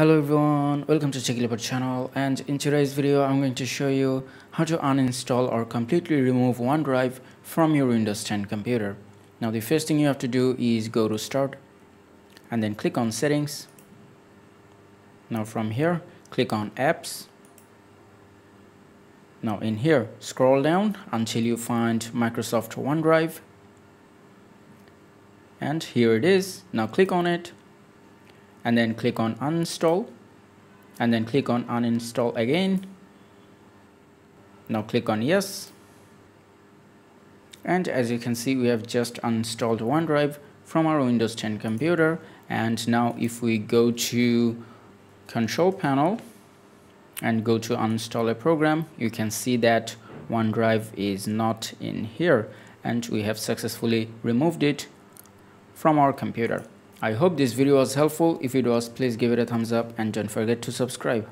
Hello everyone, welcome to Leopard channel and in today's video I'm going to show you how to uninstall or completely remove OneDrive from your Windows 10 computer. Now the first thing you have to do is go to start and then click on settings. Now from here click on apps. Now in here scroll down until you find Microsoft OneDrive and here it is. Now click on it and then click on uninstall and then click on uninstall again. Now click on yes. And as you can see we have just uninstalled OneDrive from our Windows 10 computer. And now if we go to control panel and go to uninstall a program you can see that OneDrive is not in here. And we have successfully removed it from our computer I hope this video was helpful. If it was, please give it a thumbs up and don't forget to subscribe.